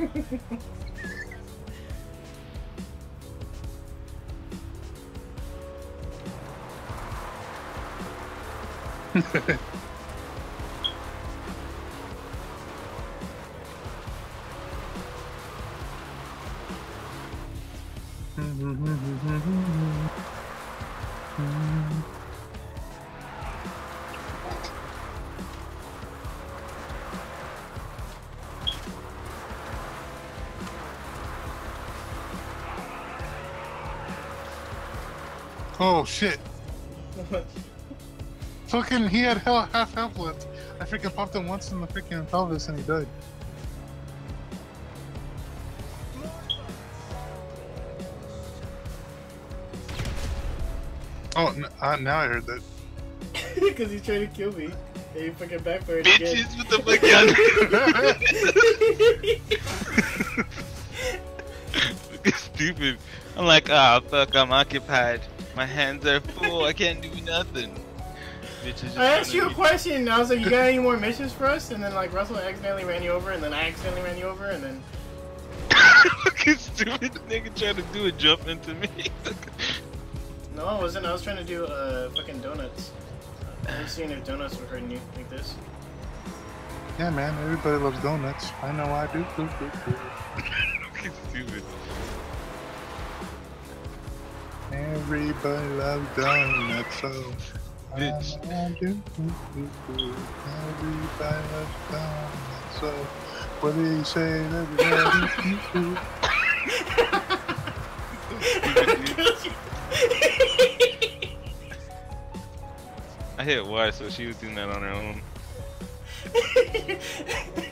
Mm-hmm. Oh shit! Fucking, he had hell, half health left. I freaking popped him once in the freaking pelvis and he died. Oh, n- uh, now I heard that. Because he's trying to kill me. And he fucking backfired again. Bitches with the fuck Stupid. I'm like, ah, fuck, I'm occupied. My hands are full. I can't do nothing. I asked you a wanna- question. I was like, "You got any more missions for us?" And then like Russell accidentally ran you over, and then I accidentally ran you over, and then Fucking stupid nigga trying to do a jump into me. no, I wasn't. I was trying to do uh fucking donuts. I was seeing if donuts were hurting you like this. Yeah, man, everybody loves donuts. I know I do. Fucking stupid. Everybody loves donuts, so. Bitch. I know I do, do, do, do. Everybody loves donuts, so. What do you say? Everybody do, do. I hit Y, so she was doing that on her own.